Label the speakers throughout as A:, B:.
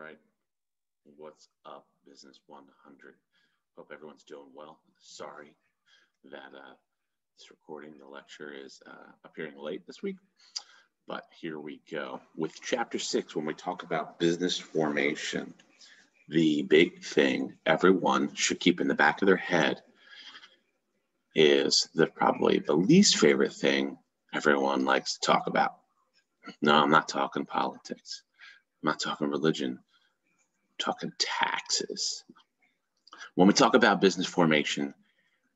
A: right. What's up, Business 100? Hope everyone's doing well. Sorry that uh, this recording, the lecture is uh, appearing late this week, but here we go. With chapter six, when we talk about business formation, the big thing everyone should keep in the back of their head is the probably the least favorite thing everyone likes to talk about. No, I'm not talking politics. I'm not talking religion. Talking taxes. When we talk about business formation,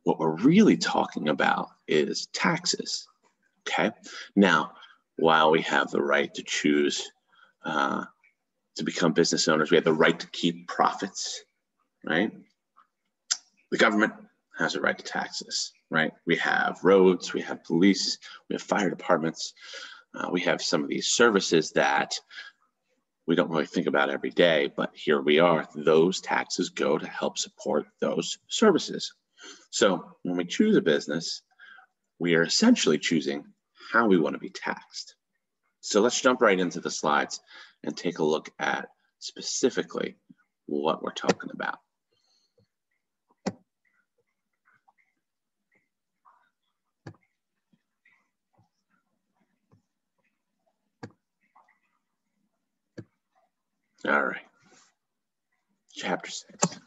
A: what we're really talking about is taxes. Okay. Now, while we have the right to choose uh, to become business owners, we have the right to keep profits, right? The government has a right to taxes, right? We have roads, we have police, we have fire departments, uh, we have some of these services that we don't really think about every day, but here we are. Those taxes go to help support those services. So when we choose a business, we are essentially choosing how we want to be taxed. So let's jump right into the slides and take a look at specifically what we're talking about. All right. Chapter six.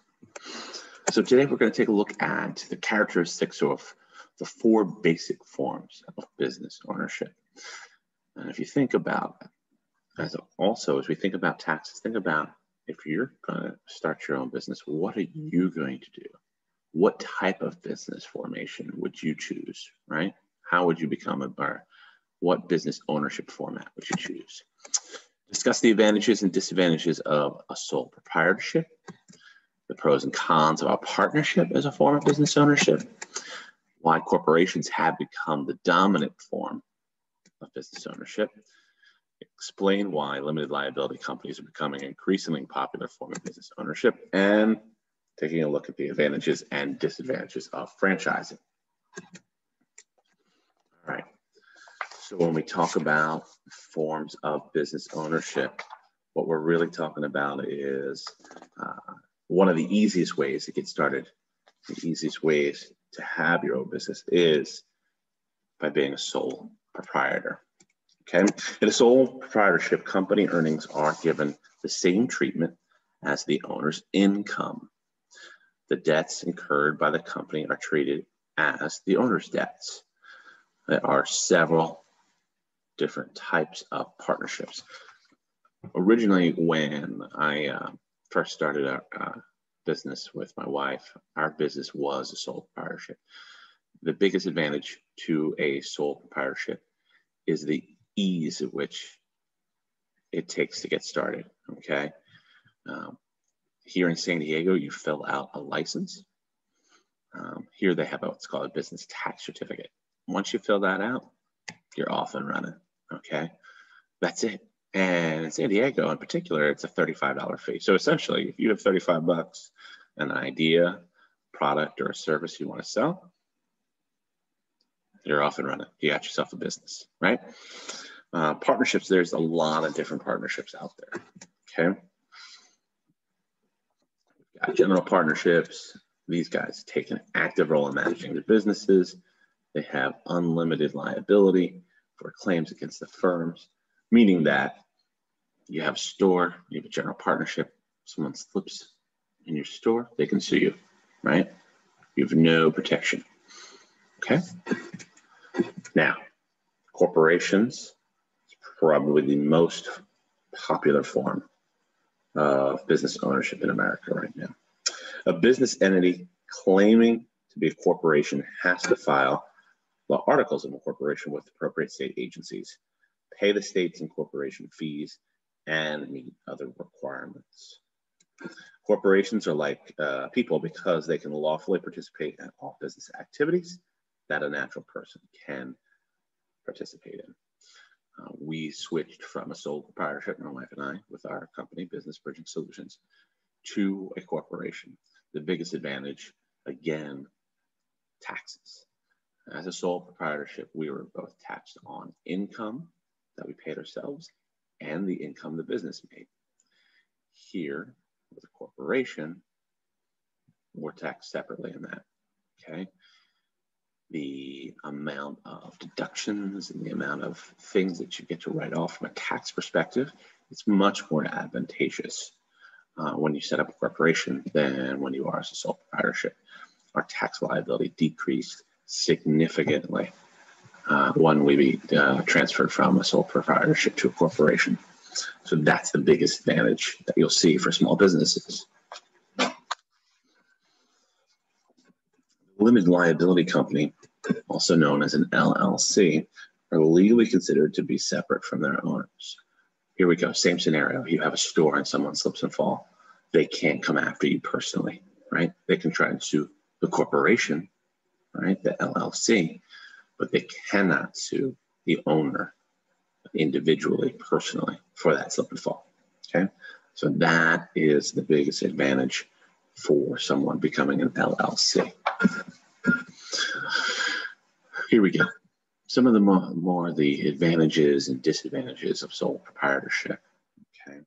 A: So today we're going to take a look at the characteristics of the four basic forms of business ownership. And if you think about, as also as we think about taxes, think about if you're going to start your own business, what are you going to do? What type of business formation would you choose, right? How would you become a bar? What business ownership format would you choose? Discuss the advantages and disadvantages of a sole proprietorship, the pros and cons of a partnership as a form of business ownership, why corporations have become the dominant form of business ownership, explain why limited liability companies are becoming an increasingly popular form of business ownership, and taking a look at the advantages and disadvantages of franchising. So when we talk about forms of business ownership, what we're really talking about is uh, one of the easiest ways to get started, the easiest ways to have your own business is by being a sole proprietor. Okay, in a sole proprietorship, company earnings are given the same treatment as the owner's income. The debts incurred by the company are treated as the owner's debts. There are several different types of partnerships. Originally, when I uh, first started our a, business with my wife, our business was a sole proprietorship. The biggest advantage to a sole proprietorship is the ease at which it takes to get started. Okay. Um, here in San Diego, you fill out a license. Um, here they have what's called a business tax certificate. Once you fill that out, you're off and running. Okay, that's it. And in San Diego, in particular, it's a $35 fee. So essentially, if you have 35 bucks, an idea, product, or a service you want to sell, you're off and running. You got yourself a business, right? Uh, partnerships, there's a lot of different partnerships out there. Okay. got general partnerships. These guys take an active role in managing their businesses. They have unlimited liability for claims against the firms, meaning that you have a store, you have a general partnership, someone slips in your store, they can sue you, right? You have no protection. Okay. Now, corporations is probably the most popular form of business ownership in America right now. A business entity claiming to be a corporation has to file the articles of incorporation with appropriate state agencies, pay the state's incorporation fees, and meet other requirements. Corporations are like uh, people because they can lawfully participate in all business activities that a natural person can participate in. Uh, we switched from a sole proprietorship, my wife and I, with our company, Business Bridging Solutions, to a corporation. The biggest advantage, again, taxes. As a sole proprietorship, we were both taxed on income that we paid ourselves and the income the business made. Here, with a corporation, we're taxed separately in that, okay? The amount of deductions and the amount of things that you get to write off from a tax perspective, it's much more advantageous uh, when you set up a corporation than when you are as a sole proprietorship. Our tax liability decreased significantly uh, when we be uh, transferred from a sole proprietorship to a corporation. So that's the biggest advantage that you'll see for small businesses. Limited liability company, also known as an LLC, are legally considered to be separate from their owners. Here we go, same scenario. You have a store and someone slips and fall. They can't come after you personally, right? They can try and sue the corporation, right, the LLC, but they cannot sue the owner individually, personally, for that slip and fall. Okay, so that is the biggest advantage for someone becoming an LLC. Here we go. Some of the more, more the advantages and disadvantages of sole proprietorship. Okay,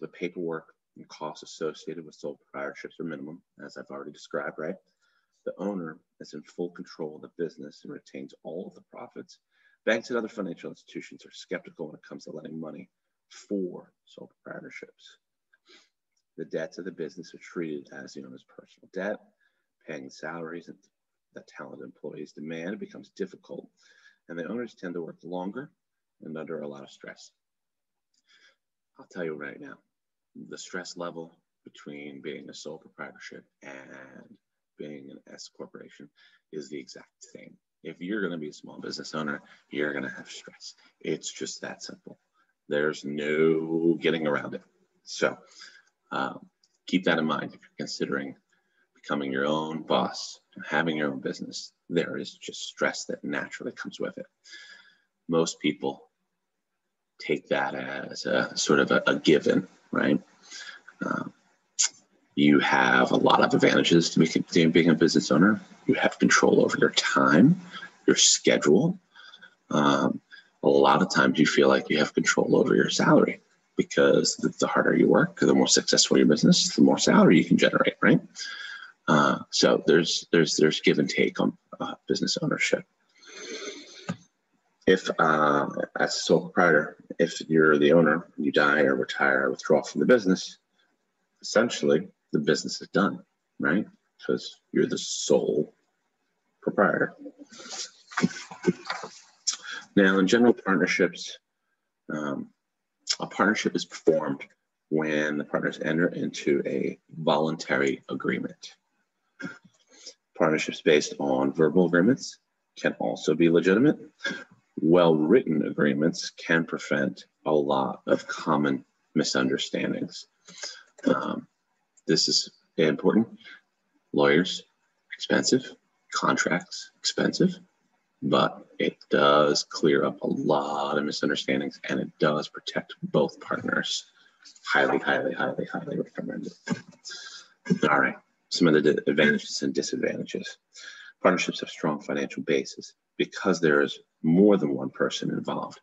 A: the paperwork and costs associated with sole proprietorships are minimum, as I've already described, right? The owner is in full control of the business and retains all of the profits. Banks and other financial institutions are skeptical when it comes to lending money for sole proprietorships. The debts of the business are treated as the owner's personal debt. Paying salaries and that talented employees demand becomes difficult, and the owners tend to work longer and under a lot of stress. I'll tell you right now, the stress level between being a sole proprietorship and being an S corporation is the exact same. If you're going to be a small business owner, you're going to have stress. It's just that simple. There's no getting around it. So um, keep that in mind if you're considering becoming your own boss and having your own business. There is just stress that naturally comes with it. Most people take that as a sort of a, a given, right? Um, you have a lot of advantages to being, being a business owner. You have control over your time, your schedule. Um, a lot of times you feel like you have control over your salary because the, the harder you work, the more successful your business, the more salary you can generate, right? Uh, so there's there's there's give and take on uh, business ownership. If uh, as a sole proprietor, if you're the owner, you die or retire or withdraw from the business, essentially the business is done, right? Because you're the sole proprietor. Now, in general partnerships, um, a partnership is formed when the partners enter into a voluntary agreement. Partnerships based on verbal agreements can also be legitimate. Well written agreements can prevent a lot of common misunderstandings. Um, this is important. Lawyers, expensive. Contracts, expensive. But it does clear up a lot of misunderstandings and it does protect both partners. Highly, highly, highly, highly recommended. All right, some of the advantages and disadvantages. Partnerships have strong financial basis because there is more than one person involved.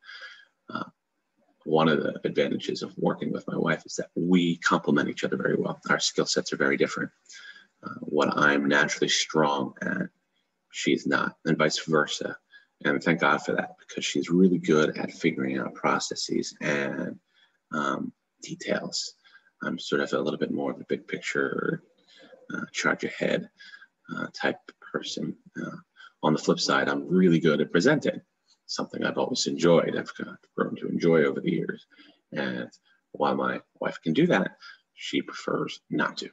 A: Uh, one of the advantages of working with my wife is that we complement each other very well. Our skill sets are very different. Uh, what I'm naturally strong at, she's not, and vice versa. And thank God for that because she's really good at figuring out processes and um, details. I'm sort of a little bit more of a big picture, uh, charge ahead uh, type person. Uh, on the flip side, I'm really good at presenting something I've always enjoyed. I've grown to enjoy over the years. And while my wife can do that, she prefers not to.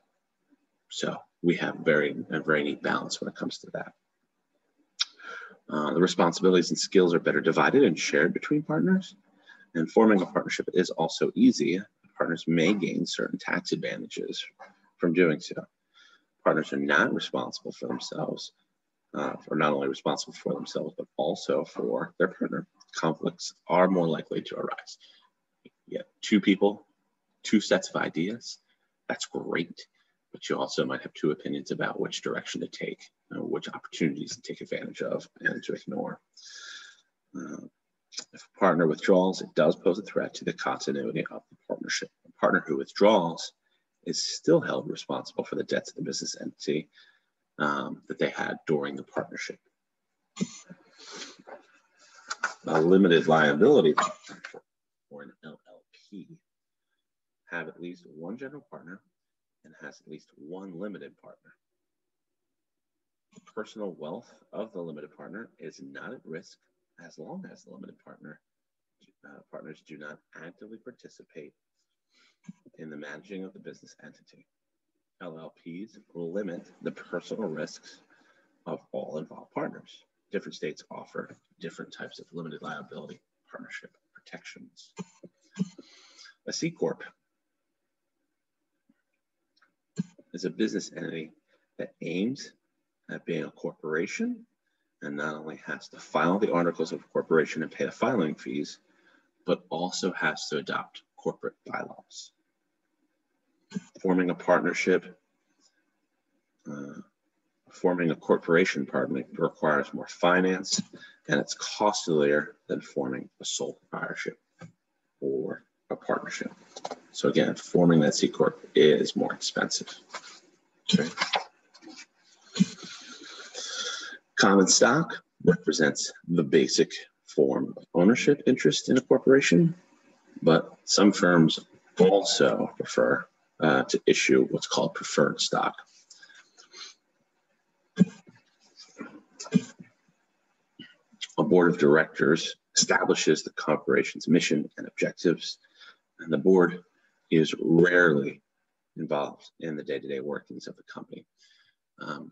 A: So we have very a very neat balance when it comes to that. Uh, the responsibilities and skills are better divided and shared between partners. And forming a partnership is also easy. Partners may gain certain tax advantages from doing so. Partners are not responsible for themselves uh, are not only responsible for themselves, but also for their partner. Conflicts are more likely to arise. You have two people, two sets of ideas. That's great. But you also might have two opinions about which direction to take, know, which opportunities to take advantage of and to ignore. Uh, if a partner withdraws, it does pose a threat to the continuity of the partnership. A partner who withdraws is still held responsible for the debts of the business entity um, that they had during the partnership. A limited liability or an LLP have at least one general partner and has at least one limited partner. Personal wealth of the limited partner is not at risk as long as the limited partner uh, partners do not actively participate in the managing of the business entity. LLPs will limit the personal risks of all involved partners. Different states offer different types of limited liability partnership protections. A C Corp is a business entity that aims at being a corporation and not only has to file the articles of corporation and pay the filing fees, but also has to adopt corporate bylaws. Forming a partnership, uh, forming a corporation, pardon me, requires more finance and it's costlier than forming a sole proprietorship or a partnership. So again, forming that C Corp is more expensive. Okay. Common stock represents the basic form of ownership interest in a corporation, but some firms also prefer uh, to issue what's called preferred stock. A board of directors establishes the corporation's mission and objectives, and the board is rarely involved in the day-to-day workings of the company. Um,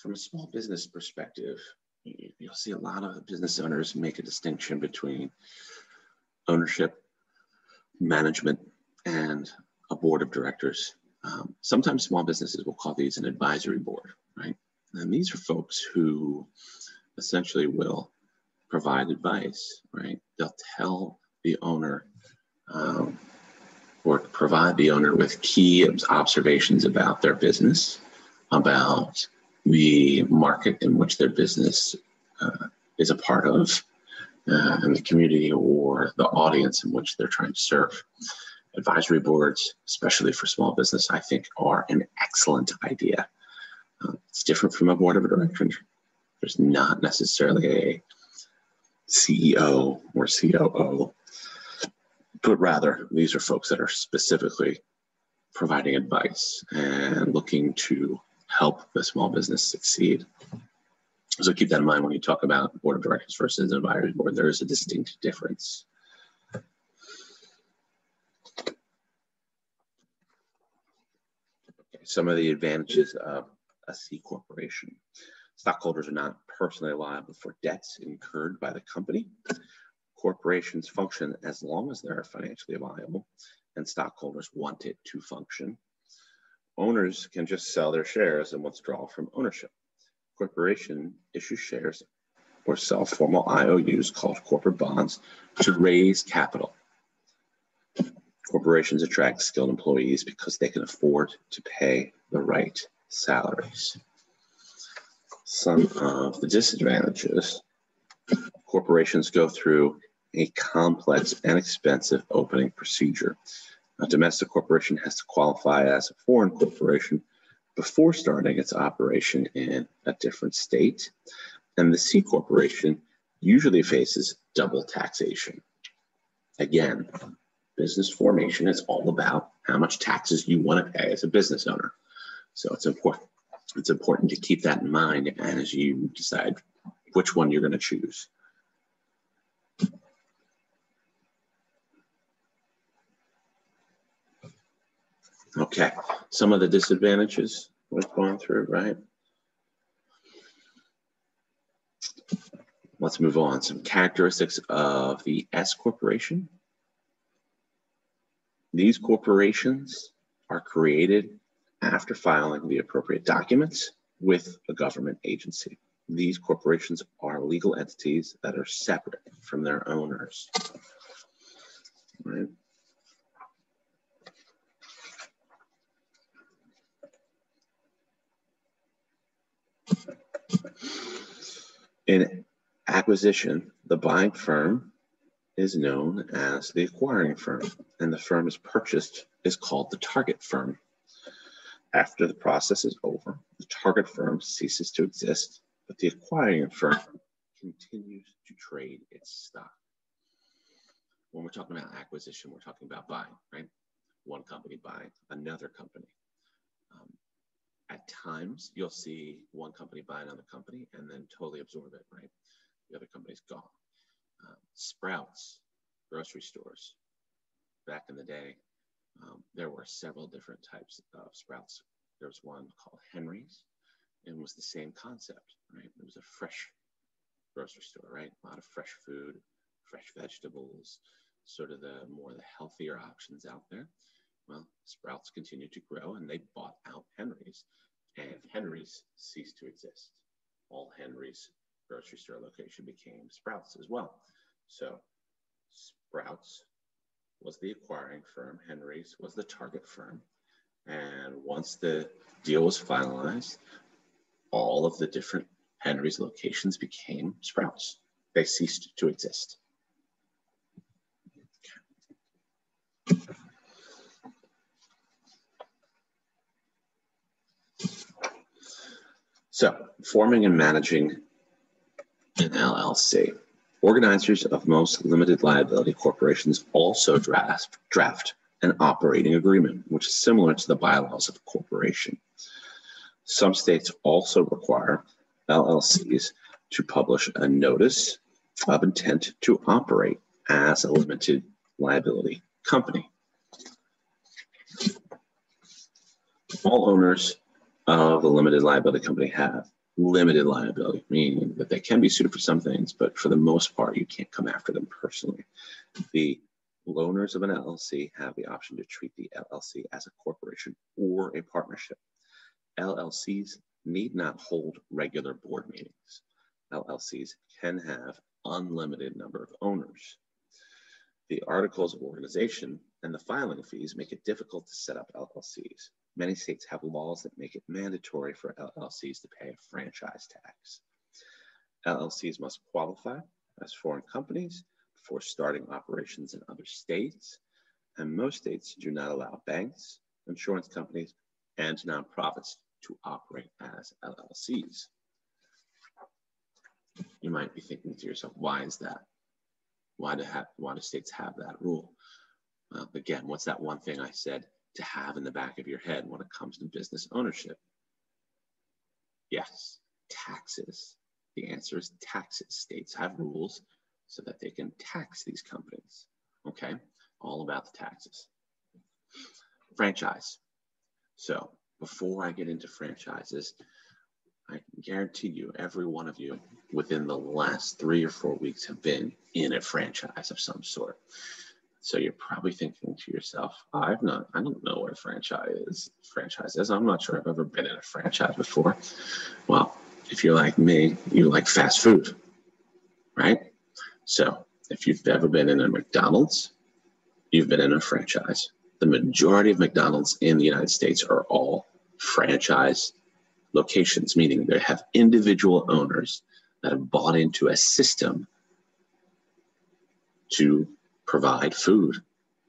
A: from a small business perspective, you'll see a lot of business owners make a distinction between ownership, management, and board of directors. Um, sometimes small businesses will call these an advisory board, right? And these are folks who essentially will provide advice, right? They'll tell the owner um, or provide the owner with key observations about their business, about the market in which their business uh, is a part of, uh, and the community or the audience in which they're trying to serve. Advisory boards, especially for small business, I think are an excellent idea. Uh, it's different from a board of directors. There's not necessarily a CEO or COO, but rather these are folks that are specifically providing advice and looking to help the small business succeed. So keep that in mind when you talk about board of directors versus advisory board. There is a distinct difference. Some of the advantages of a C corporation. Stockholders are not personally liable for debts incurred by the company. Corporations function as long as they're financially viable and stockholders want it to function owners can just sell their shares and withdraw from ownership. Corporation issues shares or sell formal IOUs called corporate bonds to raise capital. Corporations attract skilled employees because they can afford to pay the right salaries. Some of the disadvantages corporations go through a complex and expensive opening procedure. A domestic corporation has to qualify as a foreign corporation before starting its operation in a different state. And the C corporation usually faces double taxation. Again, business formation is all about how much taxes you want to pay as a business owner. So it's important it's important to keep that in mind as you decide which one you're going to choose. Okay, some of the disadvantages we've gone through, right? Let's move on. Some characteristics of the S corporation. These corporations are created after filing the appropriate documents with a government agency. These corporations are legal entities that are separate from their owners. Right? In acquisition, the buying firm is known as the acquiring firm, and the firm is purchased is called the target firm. After the process is over, the target firm ceases to exist, but the acquiring firm continues to trade its stock. When we're talking about acquisition, we're talking about buying, right? One company buying another company. Um, at times, you'll see one company buy another company and then totally absorb it, right? The other company's gone. Uh, Sprouts, grocery stores. Back in the day, um, there were several different types of Sprouts. There was one called Henry's, and was the same concept, right? It was a fresh grocery store, right? A lot of fresh food, fresh vegetables, sort of the more the healthier options out there. Well, Sprouts continued to grow and they bought out Henry's, and Henry's ceased to exist. All Henry's grocery store location became Sprouts as well. So Sprouts was the acquiring firm, Henry's was the target firm. And once the deal was finalized, all of the different Henry's locations became Sprouts. They ceased to exist. So, forming and managing an LLC. Organizers of most limited liability corporations also draft, draft an operating agreement, which is similar to the bylaws of a corporation. Some states also require LLCs to publish a notice of intent to operate as a limited liability company. All owners of a limited liability company have limited liability, meaning that they can be sued for some things, but for the most part, you can't come after them personally. The loaners of an LLC have the option to treat the LLC as a corporation or a partnership. LLCs need not hold regular board meetings. LLCs can have unlimited number of owners. The articles of organization and the filing fees make it difficult to set up LLCs. Many states have laws that make it mandatory for LLCs to pay a franchise tax. LLCs must qualify as foreign companies before starting operations in other states, and most states do not allow banks, insurance companies, and nonprofits to operate as LLCs. You might be thinking to yourself, why is that? Why do, have, why do states have that rule? Well, again, what's that one thing I said to have in the back of your head when it comes to business ownership? Yes, taxes. The answer is taxes. States have rules so that they can tax these companies. Okay, all about the taxes. Franchise. So before I get into franchises, I guarantee you, every one of you within the last three or four weeks have been in a franchise of some sort. So you're probably thinking to yourself, I've not, I don't know what a franchise is. Franchise is. I'm not sure I've ever been in a franchise before. Well, if you're like me, you like fast food, right? So if you've ever been in a McDonald's, you've been in a franchise the majority of McDonald's in the United States are all franchise locations, meaning they have individual owners that have bought into a system to provide food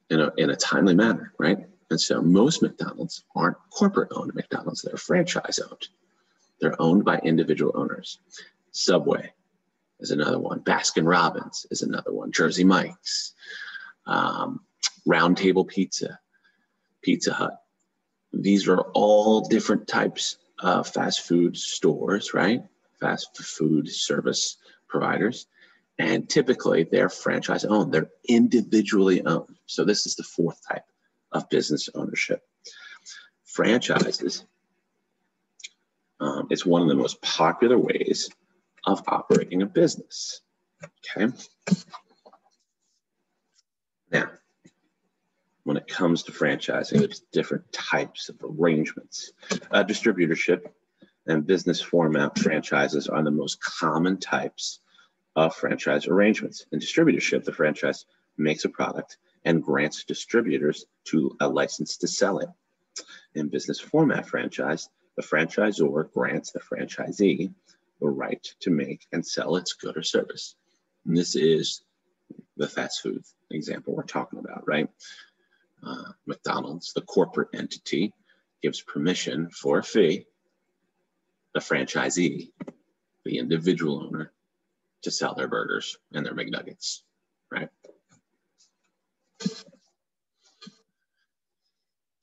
A: in a, in a timely manner, right? And so most McDonald's aren't corporate owned McDonald's, they're franchise owned. They're owned by individual owners. Subway is another one. Baskin Robbins is another one. Jersey Mike's. Um, Round Table Pizza, Pizza Hut. These are all different types of fast food stores, right? Fast food service providers. And typically they're franchise owned, they're individually owned. So this is the fourth type of business ownership. Franchises um, is one of the most popular ways of operating a business. Okay. Now, when it comes to franchising. There's different types of arrangements. Uh, distributorship and business format franchises are the most common types of franchise arrangements. In distributorship, the franchise makes a product and grants distributors to a license to sell it. In business format franchise, the franchisor grants the franchisee the right to make and sell its good or service. And this is the fast food example we're talking about, right? Uh, McDonald's, the corporate entity, gives permission for a fee, the franchisee, the individual owner, to sell their burgers and their McNuggets, right?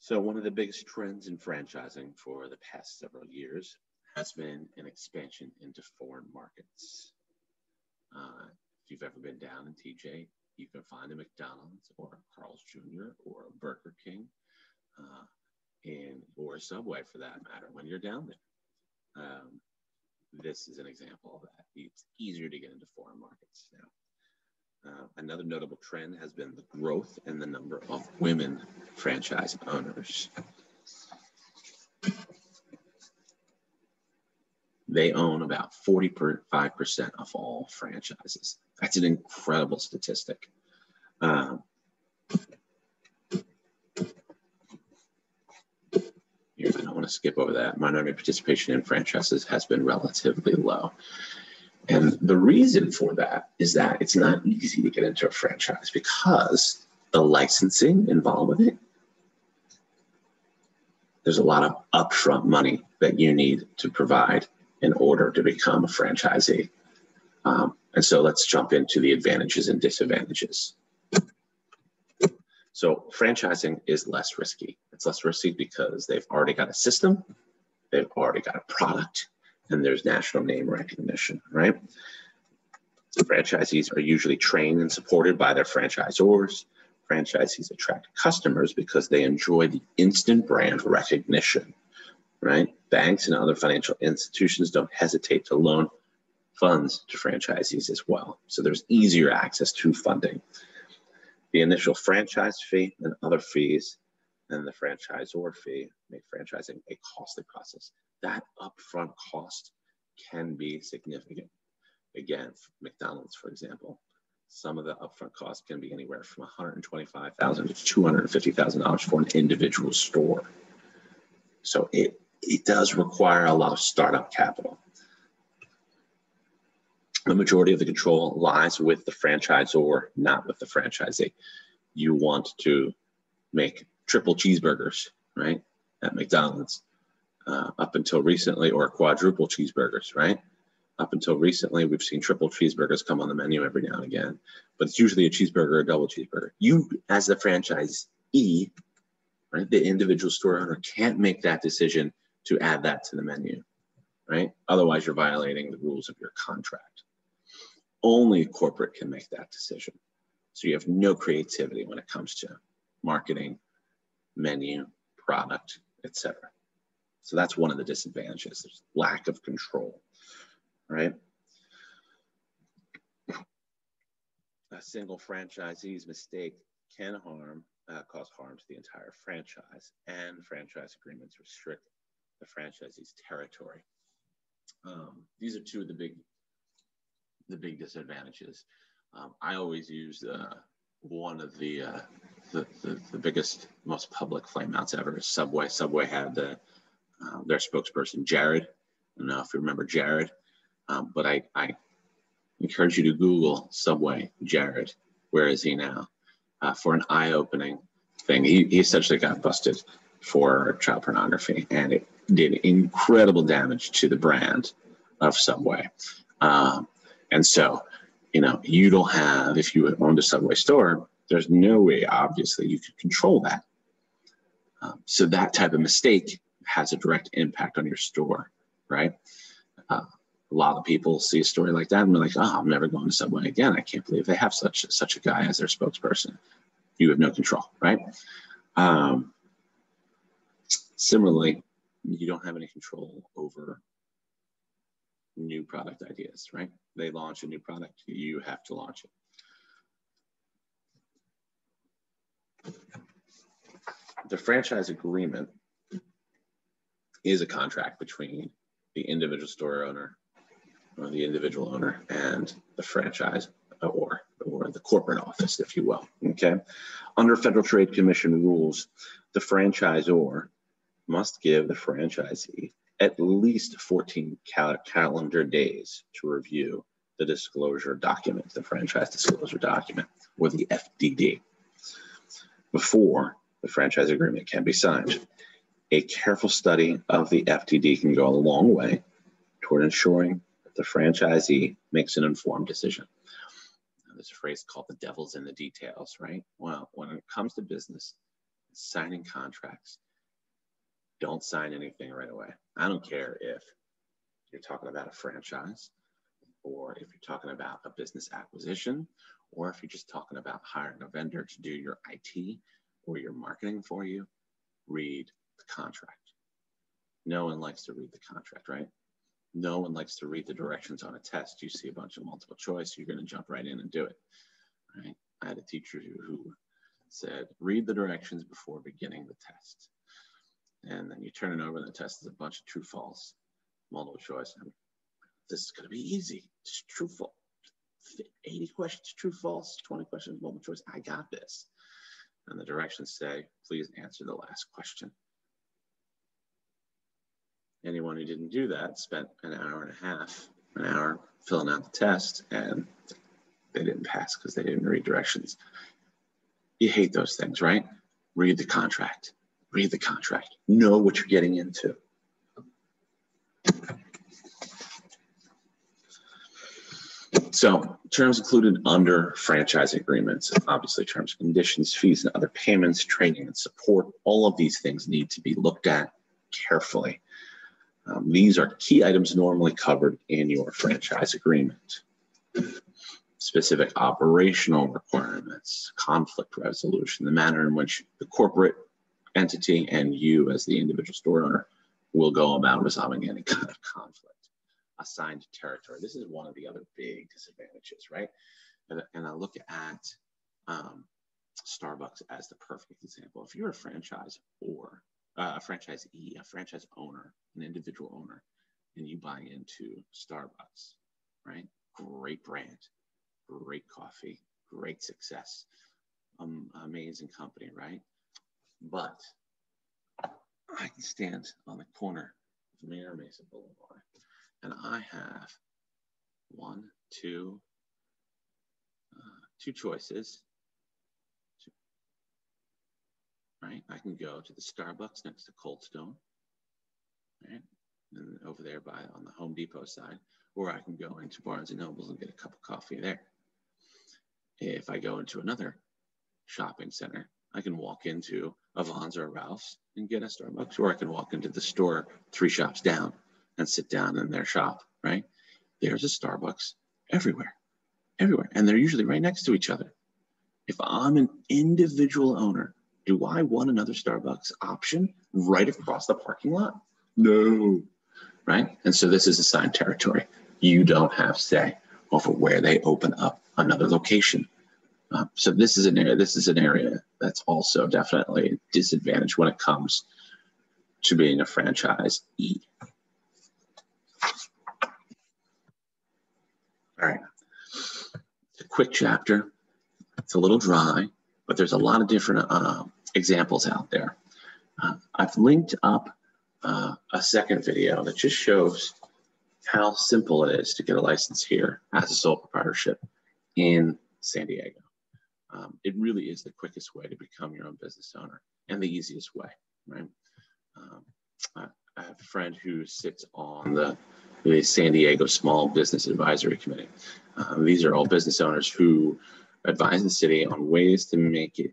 A: So one of the biggest trends in franchising for the past several years has been an expansion into foreign markets. Uh, if you've ever been down in TJ, you can find a McDonald's or a Carl's Jr. or a Burger King, uh, and or a Subway for that matter when you're down there. Um, this is an example of that. It's easier to get into foreign markets now. Uh, another notable trend has been the growth in the number of women franchise owners. They own about 45% of all franchises. That's an incredible statistic. Um, here, I don't want to skip over that. Minority participation in franchises has been relatively low. And the reason for that is that it's not easy to get into a franchise because the licensing involved with it, there's a lot of upfront money that you need to provide in order to become a franchisee. Um, and so let's jump into the advantages and disadvantages. So franchising is less risky. It's less risky because they've already got a system, they've already got a product, and there's national name recognition, right? Franchisees are usually trained and supported by their franchisors. Franchisees attract customers because they enjoy the instant brand recognition, right? Banks and other financial institutions don't hesitate to loan funds to franchisees as well. So there's easier access to funding. The initial franchise fee and other fees and the franchisor fee make franchising a costly process that upfront cost can be significant. Again, McDonald's, for example, some of the upfront costs can be anywhere from 125,000 to $250,000 for an individual store. So it, it does require a lot of startup capital. The majority of the control lies with the franchisor, not with the franchisee. You want to make triple cheeseburgers, right, at McDonald's uh, up until recently, or quadruple cheeseburgers, right? Up until recently, we've seen triple cheeseburgers come on the menu every now and again, but it's usually a cheeseburger a double cheeseburger. You, as the franchisee, right, the individual store owner can't make that decision to add that to the menu, right? Otherwise, you're violating the rules of your contract. Only corporate can make that decision. So you have no creativity when it comes to marketing, menu, product, etc. So that's one of the disadvantages. There's lack of control, right? A single franchisee's mistake can harm, uh, cause harm to the entire franchise, and franchise agreements restrict the franchisee's territory. Um, these are two of the big, the big disadvantages. Um, I always use uh, one of the, uh, the, the, the biggest, most public flameouts ever. Subway. Subway had the uh, their spokesperson, Jared. I don't know if you remember Jared, um, but I, I encourage you to Google Subway Jared. Where is he now? Uh, for an eye opening thing. He, he essentially got busted for child pornography and it did incredible damage to the brand of Subway. Um, and so, you know, you don't have, if you owned a Subway store, there's no way, obviously, you could control that. Um, so that type of mistake has a direct impact on your store, right? Uh, a lot of people see a story like that and they're like, oh, I'm never going to Subway again. I can't believe they have such such a guy as their spokesperson. You have no control, right? Um, similarly, you don't have any control over new product ideas, right? They launch a new product, you have to launch it. The franchise agreement is a contract between the individual store owner or the individual owner and the franchise or or the corporate office, if you will. Okay. Under Federal Trade Commission rules, the franchisor must give the franchisee at least 14 cal calendar days to review the disclosure document, the franchise disclosure document, or the FDD, before the franchise agreement can be signed. A careful study of the FDD can go a long way toward ensuring that the franchisee makes an informed decision. Now, there's a phrase called the devil's in the details, right? Well, when it comes to business, signing contracts, don't sign anything right away. I don't care if you're talking about a franchise, or if you're talking about a business acquisition, or if you're just talking about hiring a vendor to do your IT or your marketing for you, read the contract. No one likes to read the contract, right? No one likes to read the directions on a test. You see a bunch of multiple choice, you're going to jump right in and do it, right? I had a teacher who, who said, read the directions before beginning the test. And then you turn it over and the test is a bunch of true false, multiple choice. And this is going to be easy. It's true false. 80 questions, true false, 20 questions, multiple choice. I got this. And the directions say, please answer the last question. Anyone who didn't do that spent an hour and a half, an hour filling out the test, and they didn't pass because they didn't read directions. You hate those things, right? Read the contract. Read the contract. Know what you're getting into. So terms included under franchise agreements, obviously terms, conditions, fees, and other payments, training and support, all of these things need to be looked at carefully. Um, these are key items normally covered in your franchise agreement. Specific operational requirements, conflict resolution, the manner in which the corporate entity and you as the individual store owner will go about resolving any kind of conflict assigned territory. This is one of the other big disadvantages, right? And, and I look at um, Starbucks as the perfect example. If you're a franchise or uh, a franchisee, a franchise owner, an individual owner, and you buy into Starbucks, right? Great brand, great coffee, great success, um, amazing company, right? But I can stand on the corner of Mira Mesa Boulevard and I have one, two, uh, two choices. Right? I can go to the Starbucks next to Cold Stone, right? And over there by on the Home Depot side, or I can go into Barnes and Nobles and get a cup of coffee there. If I go into another shopping center, I can walk into a Vons or a Ralph's and get a Starbucks, or I can walk into the store three shops down and sit down in their shop, right? There's a Starbucks everywhere, everywhere. And they're usually right next to each other. If I'm an individual owner, do I want another Starbucks option right across the parking lot? No, right? And so this is assigned territory. You don't have say over where they open up another location. Uh, so this is an area. This is an area that's also definitely a disadvantage when it comes to being a franchise E. All right. It's a quick chapter. It's a little dry, but there's a lot of different uh, examples out there. Uh, I've linked up uh, a second video that just shows how simple it is to get a license here as a sole proprietorship in San Diego. Um, it really is the quickest way to become your own business owner and the easiest way, right? Um, I, I have a friend who sits on the the San Diego Small Business Advisory Committee. Um, these are all business owners who advise the city on ways to make it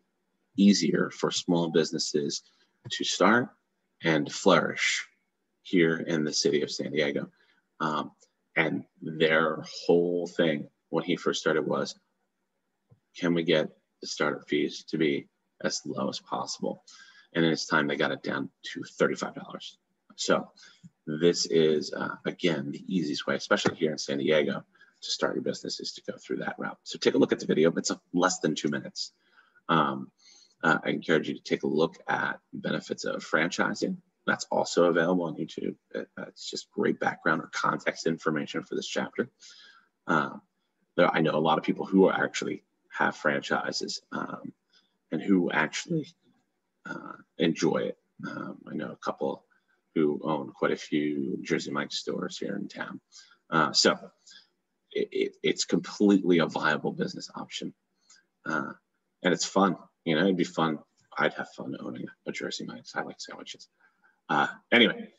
A: easier for small businesses to start and flourish here in the city of San Diego. Um, and their whole thing when he first started was, can we get the startup fees to be as low as possible? And in its time, they got it down to $35. So this is, uh, again, the easiest way, especially here in San Diego, to start your business is to go through that route. So take a look at the video. It's less than two minutes. Um, uh, I encourage you to take a look at benefits of franchising. That's also available on YouTube. It, uh, it's just great background or context information for this chapter. Um, there, I know a lot of people who are actually have franchises um, and who actually uh, enjoy it. Um, I know a couple who own quite a few Jersey Mike stores here in town. Uh, so it, it, it's completely a viable business option. Uh, and it's fun. You know, it'd be fun. I'd have fun owning a Jersey Mike's. I like sandwiches. Uh, anyway,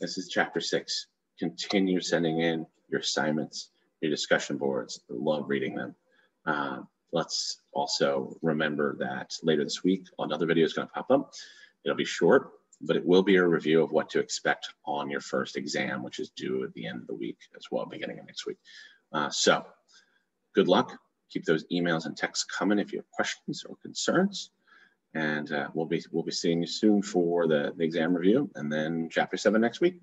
A: this is chapter six. Continue sending in your assignments, your discussion boards. I love reading them. Let's also remember that later this week, another video is going to pop up. It'll be short, but it will be a review of what to expect on your first exam, which is due at the end of the week as well, beginning of next week. Uh, so good luck. Keep those emails and texts coming if you have questions or concerns. And uh, we'll be we'll be seeing you soon for the, the exam review and then chapter seven next week.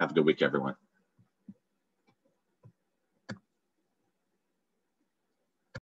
A: Have a good week, everyone.